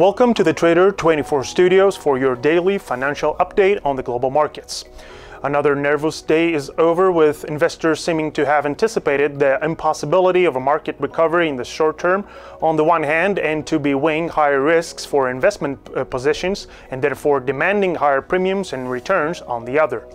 Welcome to the Trader 24 Studios for your daily financial update on the global markets. Another nervous day is over with investors seeming to have anticipated the impossibility of a market recovery in the short term on the one hand and to be weighing higher risks for investment uh, positions and therefore demanding higher premiums and returns on the other.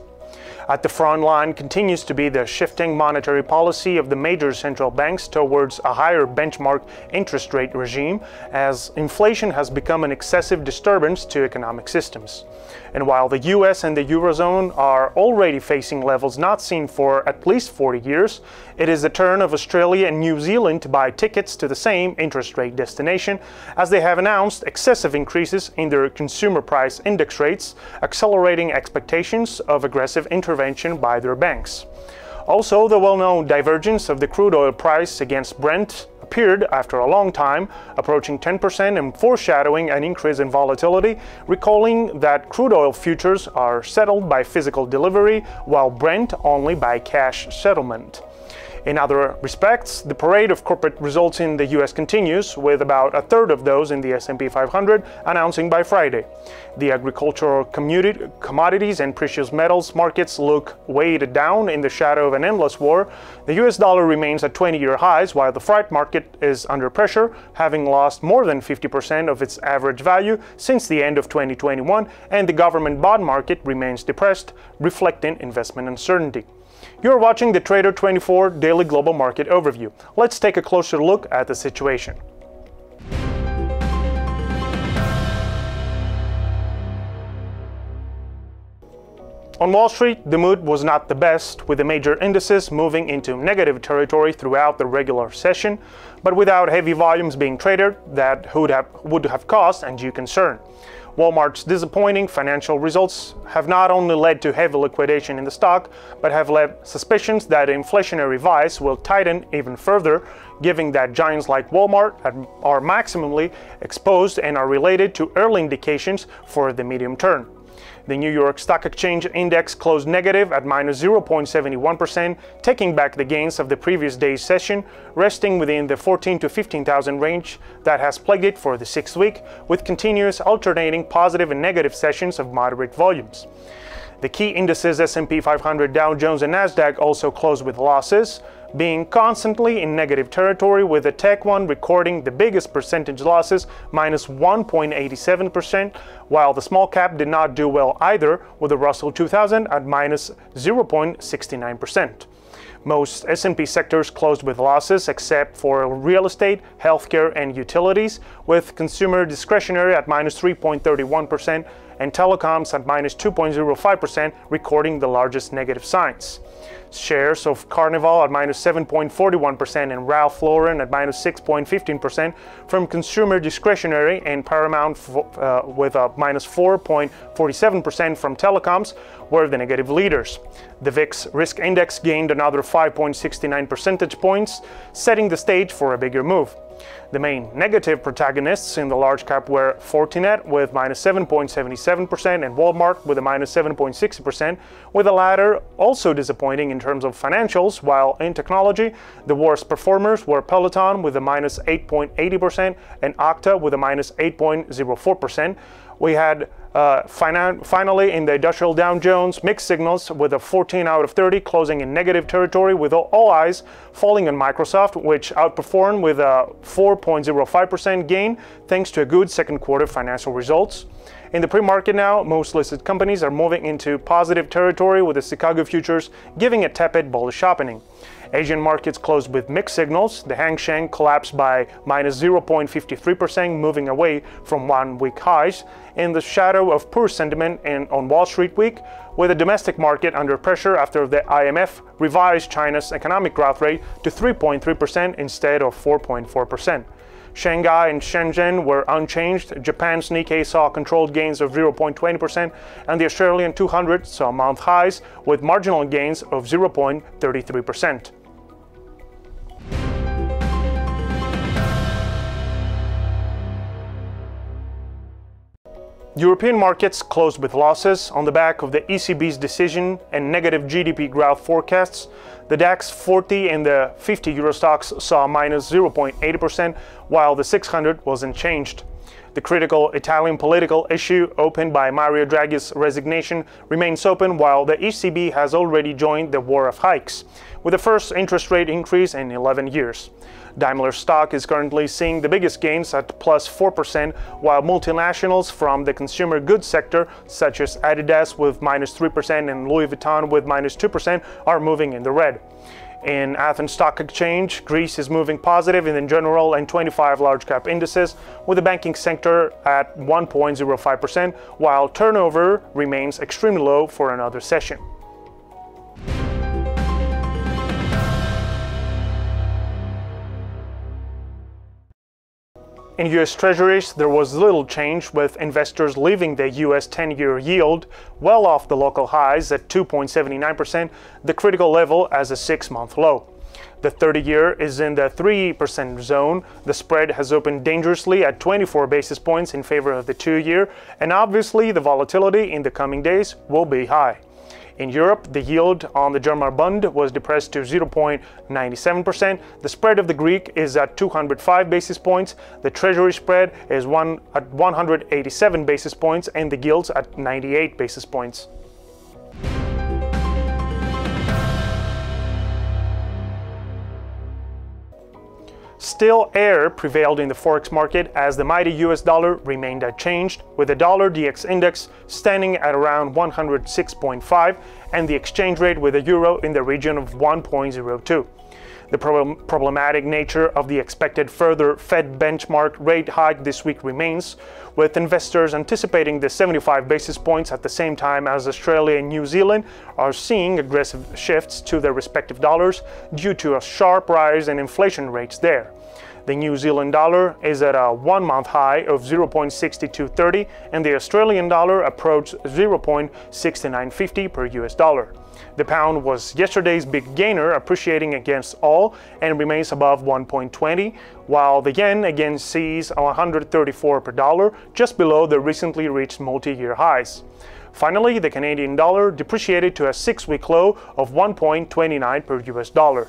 At the front line continues to be the shifting monetary policy of the major central banks towards a higher benchmark interest rate regime as inflation has become an excessive disturbance to economic systems. And while the US and the Eurozone are already facing levels not seen for at least 40 years, it is the turn of Australia and New Zealand to buy tickets to the same interest rate destination as they have announced excessive increases in their consumer price index rates, accelerating expectations of aggressive intervention by their banks. Also, the well-known divergence of the crude oil price against Brent appeared after a long time, approaching 10% and foreshadowing an increase in volatility, recalling that crude oil futures are settled by physical delivery, while Brent only by cash settlement. In other respects, the parade of corporate results in the US continues, with about a third of those in the S&P 500 announcing by Friday. The agricultural commodities and precious metals markets look weighed down in the shadow of an endless war. The US dollar remains at 20-year highs, while the freight market is under pressure, having lost more than 50% of its average value since the end of 2021, and the government bond market remains depressed, reflecting investment uncertainty. You're watching the Trader 24 Daily Global Market Overview. Let's take a closer look at the situation. On Wall Street, the mood was not the best, with the major indices moving into negative territory throughout the regular session, but without heavy volumes being traded that would have, would have caused undue concern. Walmart's disappointing financial results have not only led to heavy liquidation in the stock, but have led suspicions that inflationary vice will tighten even further, given that giants like Walmart are maximally exposed and are related to early indications for the medium term. The New York Stock Exchange Index closed negative at minus 0.71%, taking back the gains of the previous day's session, resting within the 14 to 15,000 range that has plagued it for the sixth week, with continuous alternating positive and negative sessions of moderate volumes. The key indices S&P 500, Dow Jones, and Nasdaq also closed with losses, being constantly in negative territory with the tech one recording the biggest percentage losses, minus 1.87%, while the small cap did not do well either, with the Russell 2000 at minus 0.69%. Most S&P sectors closed with losses except for real estate, healthcare, and utilities, with consumer discretionary at minus 3.31% and telecoms at minus 2.05%, recording the largest negative signs. Shares of Carnival at minus 7.41% and Ralph Lauren at minus 6.15% from consumer discretionary and Paramount uh, with a minus 4.47% from telecoms were the negative leaders. The VIX risk index gained another 5.69 percentage points, setting the stage for a bigger move. The main negative protagonists in the large cap were Fortinet with minus 7.77% and Walmart with a minus 7.60%, with the latter also disappointing in terms of financials, while in technology, the worst performers were Peloton with a minus 8.80% and Okta with a minus 8.04%. We had uh, finally, in the industrial Dow Jones, mixed signals with a 14 out of 30 closing in negative territory with all eyes falling on Microsoft, which outperformed with a 4.05% gain thanks to a good second quarter financial results. In the pre-market now, most listed companies are moving into positive territory with the Chicago futures giving a tepid bullish opening. Asian markets closed with mixed signals. The Hang Seng collapsed by minus 0.53%, moving away from one-week highs in the shadow of poor sentiment on Wall Street week, with the domestic market under pressure after the IMF revised China's economic growth rate to 3.3% instead of 4.4%. Shanghai and Shenzhen were unchanged. Japan's Nikkei saw controlled gains of 0.20%, and the Australian 200 saw month highs with marginal gains of 0.33%. European markets closed with losses on the back of the ECB's decision and negative GDP growth forecasts. The DAX 40 and the 50 Euro Stoxx saw minus 0.80%, while the 600 was unchanged. The critical Italian political issue opened by Mario Draghi's resignation remains open while the ECB has already joined the war of hikes, with the first interest rate increase in 11 years. Daimler stock is currently seeing the biggest gains at plus 4%, while multinationals from the consumer goods sector, such as Adidas with minus 3% and Louis Vuitton with minus 2%, are moving in the red. In Athens Stock Exchange, Greece is moving positive in general and 25 large cap indices, with the banking sector at 1.05%, while turnover remains extremely low for another session. In US Treasuries, there was little change with investors leaving the US 10 year yield well off the local highs at 2.79%, the critical level as a six month low. The 30 year is in the 3% zone. The spread has opened dangerously at 24 basis points in favor of the two year, and obviously the volatility in the coming days will be high. In Europe, the yield on the German Bund was depressed to 0.97%. The spread of the Greek is at 205 basis points. The Treasury spread is one at 187 basis points, and the gilts at 98 basis points. Still, air prevailed in the forex market as the mighty US dollar remained unchanged, with the dollar DX index standing at around 106.5 and the exchange rate with the euro in the region of 1.02. The problem problematic nature of the expected further Fed benchmark rate hike this week remains, with investors anticipating the 75 basis points at the same time as Australia and New Zealand are seeing aggressive shifts to their respective dollars due to a sharp rise in inflation rates there. The New Zealand dollar is at a one month high of 0.6230 and the Australian dollar approached 0.6950 per US dollar. The pound was yesterday's big gainer, appreciating against all and remains above 1.20, while the yen again sees 134 per dollar, just below the recently reached multi-year highs. Finally, the Canadian dollar depreciated to a six-week low of 1.29 per US dollar.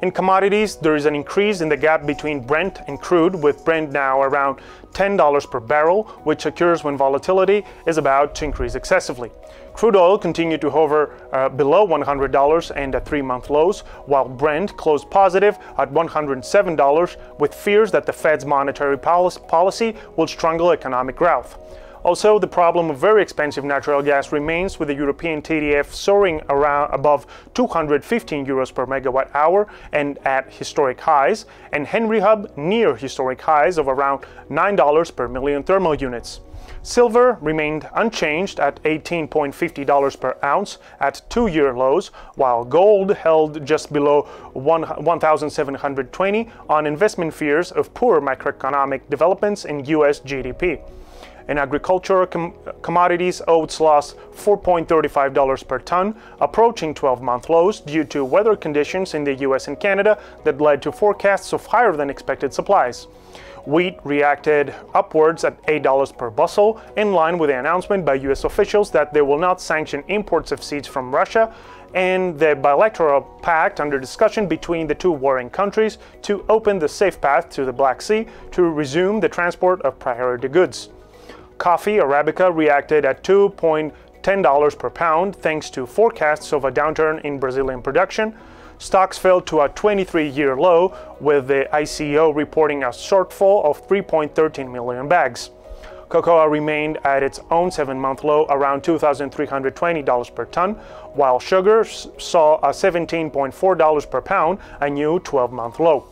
In commodities, there is an increase in the gap between Brent and crude, with Brent now around $10 per barrel, which occurs when volatility is about to increase excessively. Crude oil continued to hover uh, below $100 and at three month lows, while Brent closed positive at $107, with fears that the Fed's monetary policy will strangle economic growth. Also, the problem of very expensive natural gas remains with the European TTF soaring around above 215 euros per megawatt hour and at historic highs, and Henry Hub near historic highs of around $9 per million thermal units. Silver remained unchanged at $18.50 per ounce at two-year lows, while gold held just below 1,720 on investment fears of poor macroeconomic developments in US GDP. In agricultural com commodities, oats lost $4.35 per ton, approaching 12-month lows due to weather conditions in the US and Canada that led to forecasts of higher than expected supplies. Wheat reacted upwards at $8 per bushel, in line with the announcement by US officials that they will not sanction imports of seeds from Russia and the bilateral pact under discussion between the two warring countries to open the safe path to the Black Sea to resume the transport of priority goods. Coffee Arabica reacted at $2.10 per pound thanks to forecasts of a downturn in Brazilian production. Stocks fell to a 23-year low, with the ICO reporting a shortfall of 3.13 million bags. Cocoa remained at its own seven-month low around $2,320 per ton, while sugar saw a $17.4 per pound, a new 12-month low.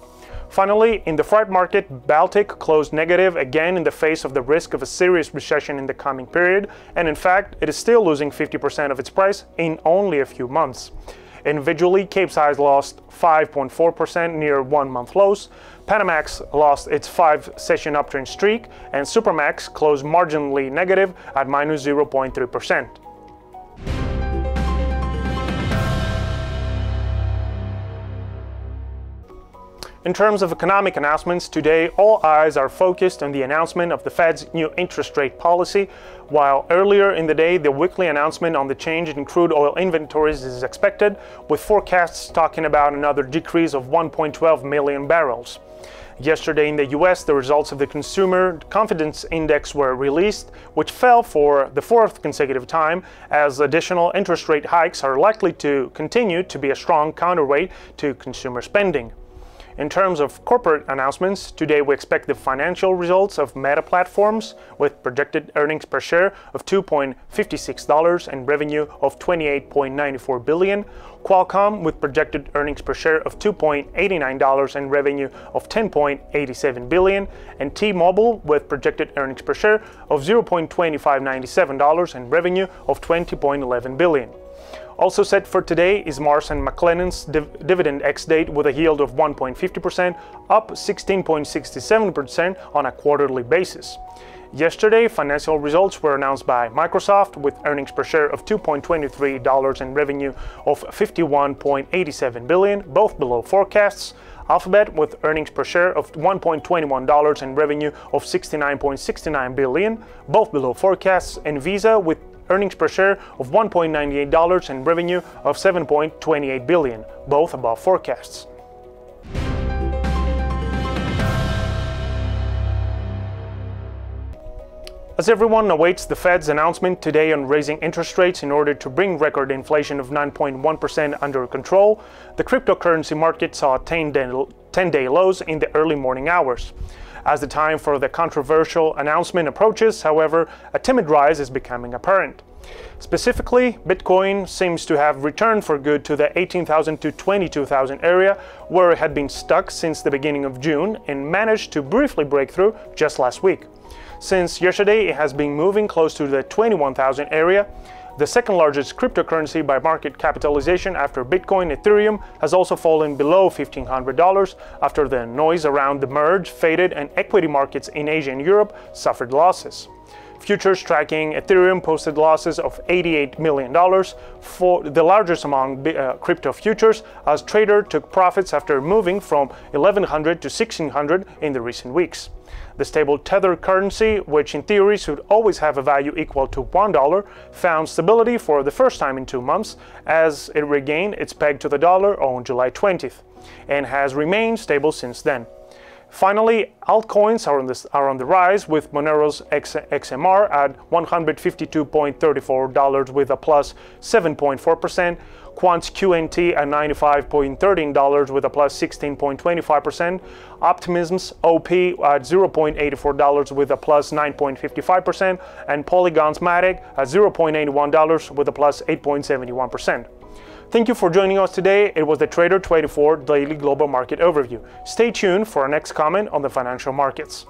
Finally, in the freight market, Baltic closed negative again in the face of the risk of a serious recession in the coming period, and in fact, it is still losing 50% of its price in only a few months. Individually, Capesize lost 5.4% near one-month lows, Panamax lost its five-session uptrend streak, and Supramax closed marginally negative at minus 0.3%. In terms of economic announcements, today all eyes are focused on the announcement of the Fed's new interest rate policy, while earlier in the day the weekly announcement on the change in crude oil inventories is expected, with forecasts talking about another decrease of 1.12 million barrels. Yesterday in the US, the results of the Consumer Confidence Index were released, which fell for the fourth consecutive time, as additional interest rate hikes are likely to continue to be a strong counterweight to consumer spending. In terms of corporate announcements, today we expect the financial results of Meta Platforms with projected earnings per share of $2.56 and revenue of 28.94 billion, Qualcomm with projected earnings per share of $2.89 and revenue of 10.87 billion, and T-Mobile with projected earnings per share of $0.2597 and revenue of 20.11 billion. Also set for today is Marsh & McLennan's div dividend ex-date with a yield of 1.50%, up 16.67% on a quarterly basis. Yesterday, financial results were announced by Microsoft with earnings per share of $2.23 and revenue of 51.87 billion, both below forecasts. Alphabet with earnings per share of $1.21 and revenue of 69.69 billion, both below forecasts, and Visa with earnings per share of $1.98 and revenue of 7.28 billion, both above forecasts. As everyone awaits the Fed's announcement today on raising interest rates in order to bring record inflation of 9.1% under control, the cryptocurrency market saw 10-day lows in the early morning hours. As the time for the controversial announcement approaches, however, a timid rise is becoming apparent. Specifically, Bitcoin seems to have returned for good to the 18,000 to 22,000 area where it had been stuck since the beginning of June and managed to briefly break through just last week. Since yesterday, it has been moving close to the 21,000 area, the second largest cryptocurrency by market capitalization after Bitcoin, Ethereum has also fallen below $1,500 after the noise around the merge faded and equity markets in Asia and Europe suffered losses. Futures tracking Ethereum posted losses of $88 million, for the largest among uh, crypto futures, as trader took profits after moving from 1100 to 1600 in the recent weeks. The stable Tether currency, which in theory should always have a value equal to $1, found stability for the first time in two months as it regained its peg to the dollar on July 20th and has remained stable since then. Finally, altcoins are on, this, are on the rise with Monero's X, XMR at $152.34 with a plus 7.4%, Quant's QNT at $95.13 with a plus 16.25%, Optimism's OP at $0.84 with a plus 9.55%, and Polygon's Matic at $0.81 with a plus 8.71%. Thank you for joining us today. It was the Trader 24 Daily Global Market Overview. Stay tuned for our next comment on the financial markets.